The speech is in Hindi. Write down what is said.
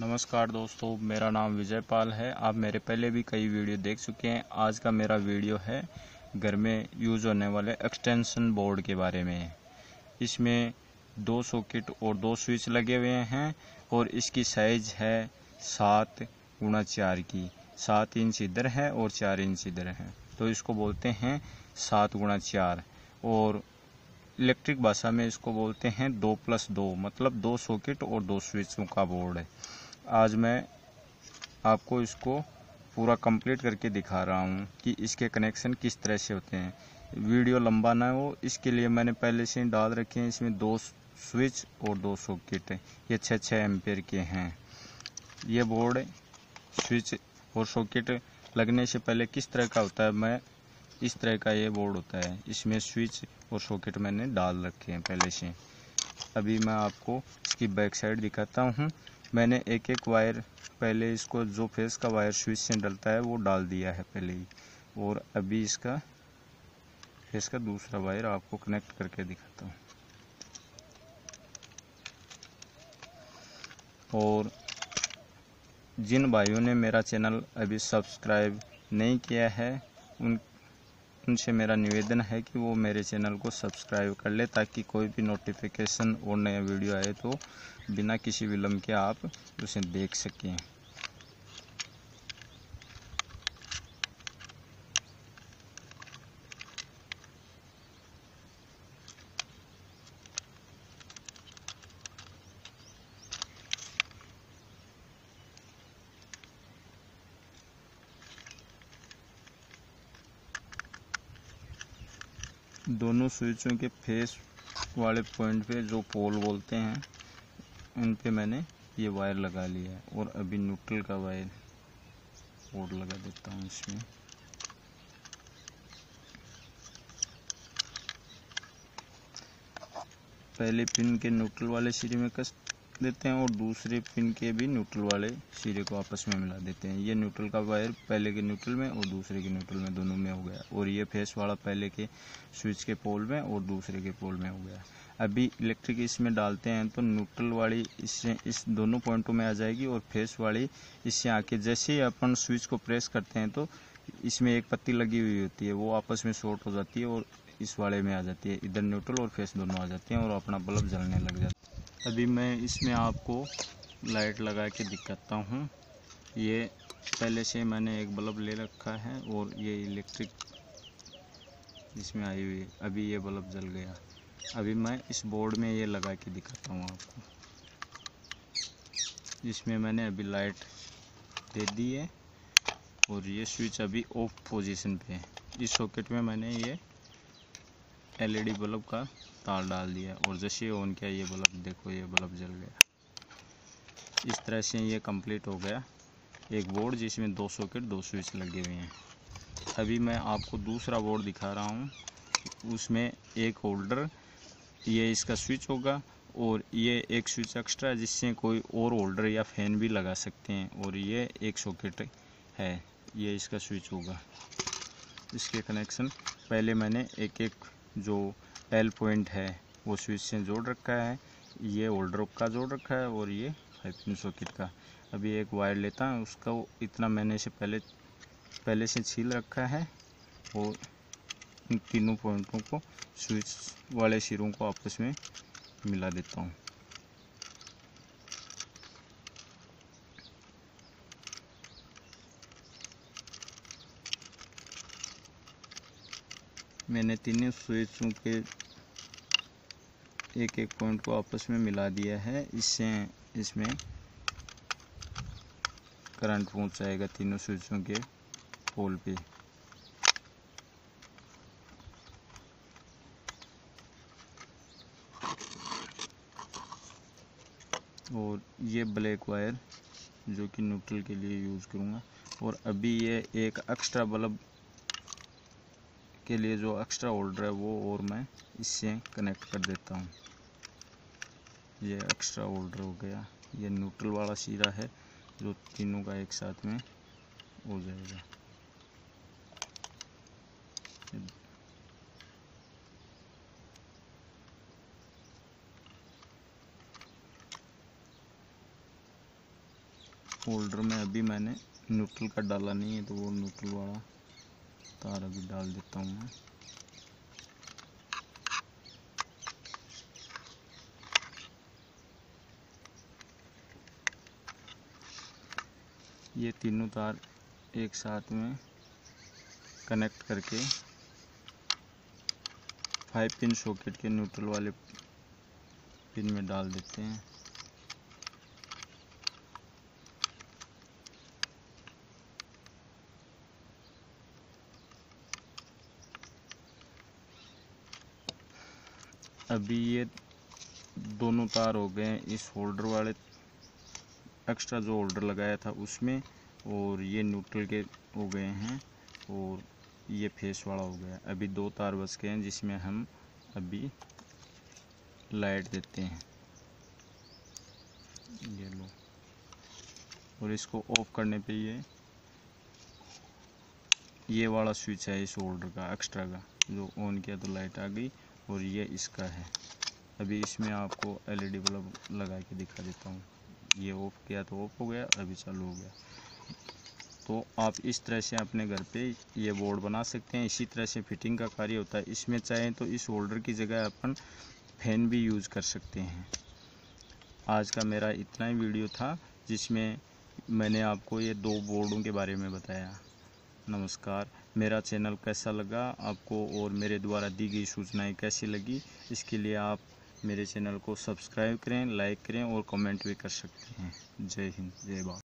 नमस्कार दोस्तों, मेरा नाम विजय पाल है। आप मेरे पहले भी कई वीडियो देख चुके हैं। आज का मेरा वीडियो है घर में यूज़ होने वाले एक्सटेंशन बोर्ड के बारे में। इसमें दो सॉकेट और दो स्विच लगे हुए हैं और इसकी साइज़ है सात गुणा चार की। सात इंच इधर है और चार इंच इधर है। तो इसको बोलते हैं सात गुणा चार। और इलेक्ट्रिक भाषा में इसको बोलते हैं दो प्लस दो मतलब दो सॉकेट और दो स्विचों का बोर्ड है। आज मैं आपको इसको पूरा कंप्लीट करके दिखा रहा हूँ कि इसके कनेक्शन किस तरह से होते हैं। वीडियो लंबा ना हो, इसके लिए मैंने पहले से ही डाल रखे हैं, इसमें दो स्विच और दो सॉकेट ये छः छः एम्पेयर के हैं। ये बोर्ड स्विच और सॉकेट लगने से पहले किस तरह का होता है, मैं इस तरह का ये बोर्ड होता है। इसमें स्विच और सॉकेट मैंने डाल रखे हैं पहले से। अभी मैं आपको इसकी बैक साइड दिखाता हूँ। मैंने एक एक वायर, पहले इसको जो फेस का वायर स्विच से डलता है, वो डाल दिया है पहले ही। और अभी इसका फेस का दूसरा वायर आपको कनेक्ट करके दिखाता हूँ। और जिन भाइयों ने मेरा चैनल अभी सब्सक्राइब नहीं किया है, उन उनसे मेरा निवेदन है कि वो मेरे चैनल को सब्सक्राइब कर ले ताकि कोई भी नोटिफिकेशन और नया वीडियो आए तो बिना किसी विलम्ब के आप उसे देख सकें। दोनों स्विचों के फेस वाले पॉइंट पे जो पोल बोलते हैं, उन पे मैंने ये वायर लगा लिया है और अभी न्यूट्रल का वायर और लगा देता हूँ इसमें। पहले पिन के न्यूट्रल वाले सिरे में कस देते हैं और दूसरे पिन के भी न्यूट्रल वाले सिरे को आपस में मिला देते हैं। ये न्यूट्रल का वायर पहले के न्यूट्रल में और दूसरे के न्यूट्रल में दोनों में हो गया। और ये फेस वाला पहले के स्विच के पोल में और दूसरे के पोल में हो गया। अभी इलेक्ट्रिक इसमें डालते हैं तो न्यूट्रल वाली इससे इस दोनों पॉइंटों में आ जाएगी और फेस वाली इससे आके जैसे ही अपन स्विच को प्रेस करते हैं तो इसमें एक पत्ती लगी हुई होती है, वो आपस में शॉर्ट हो जाती है और इस वाले में आ जाती है। इधर न्यूट्रल और फेस दोनों आ जाते हैं और अपना बल्ब जलने लग जाता है। अभी मैं इसमें आपको लाइट लगा के दिखाता हूँ। ये पहले से मैंने एक बल्ब ले रखा है और ये इलेक्ट्रिक इसमें आई हुई है अभी ये बल्ब जल गया। अभी मैं इस बोर्ड में ये लगा के दिखाता हूँ आपको। इसमें मैंने अभी लाइट दे दी है और ये स्विच अभी ऑफ़ पोजीशन पे है। इस सॉकेट में मैंने ये एलईडी बल्ब का तार डाल दिया और जैसे ऑन किया, ये बल्ब देखो, ये बल्ब जल गया। इस तरह से ये कंप्लीट हो गया। एक बोर्ड जिसमें दो सॉकेट दो स्विच लगे हुए हैं। अभी मैं आपको दूसरा बोर्ड दिखा रहा हूँ। उसमें एक होल्डर ये इसका स्विच होगा और ये एक स्विच एक्स्ट्रा है जिससे कोई और होल्डर या फ़ैन भी लगा सकते हैं। और ये एक सॉकेट है, ये इसका स्विच होगा। इसके कनेक्शन पहले मैंने एक एक जो एल पॉइंट है, वो स्विच से जोड़ रखा है। ये होल्डर का जोड़ रखा है और ये फाइव सॉकेट का। अभी एक वायर लेता हूँ, उसका इतना मैंने से पहले पहले से छील रखा है और इन तीनों पॉइंटों को स्विच वाले सिरों को आपस में मिला देता हूँ। मैंने तीनों स्विचों के एक एक पॉइंट को आपस में मिला दिया है। इससे इसमें करंट पहुँच जाएगा तीनों स्विचों के पोल पे। और ये ब्लैक वायर जो कि न्यूट्रल के लिए यूज़ करूँगा। और अभी ये एक एक्स्ट्रा बल्ब के लिए जो एक्स्ट्रा होल्डर है वो और मैं इससे कनेक्ट कर देता हूँ। ये एक्स्ट्रा होल्डर हो गया। ये न्यूट्रल वाला सीरा है, जो तीनों का एक साथ में हो जाएगा। होल्डर में अभी मैंने न्यूट्रल का डाला नहीं है तो वो न्यूट्रल वाला तार अभी डाल देता हूँ मैं। ये तीनों तार एक साथ में कनेक्ट करके फाइव पिन सॉकेट के न्यूट्रल वाले पिन में डाल देते हैं। अभी ये दोनों तार हो गए हैं। इस होल्डर वाले एक्स्ट्रा जो होल्डर लगाया था उसमें और ये न्यूट्रल के हो गए हैं और ये फेस वाला हो गया। अभी दो तार बच गए हैं जिसमें हम अभी लाइट देते हैं। ये लो। और इसको ऑफ़ करने पे ये ये वाला स्विच है इस होल्डर का एक्स्ट्रा का। जो ऑन किया तो लाइट आ गई और ये इसका है। अभी इसमें आपको एलईडी बल्ब लगा के दिखा देता हूँ। ये ऑफ़ किया तो ऑफ़ हो गया, अभी चालू हो गया। तो आप इस तरह से अपने घर पे ये बोर्ड बना सकते हैं। इसी तरह से फिटिंग का कार्य होता है। इसमें चाहें तो इस होल्डर की जगह अपन फ़ैन भी यूज़ कर सकते हैं। आज का मेरा इतना ही वीडियो था, जिसमें मैंने आपको ये दो बोर्डों के बारे में बताया। नमस्कार। मेरा चैनल कैसा लगा? आपको और मेरे द्वारा दी गई सूचनाएँ कैसी लगी? इसके लिए आप मेरे चैनल को सब्सक्राइब करें, लाइक करें और कमेंट भी कर सकते हैं। जय हिंद, जय भारत।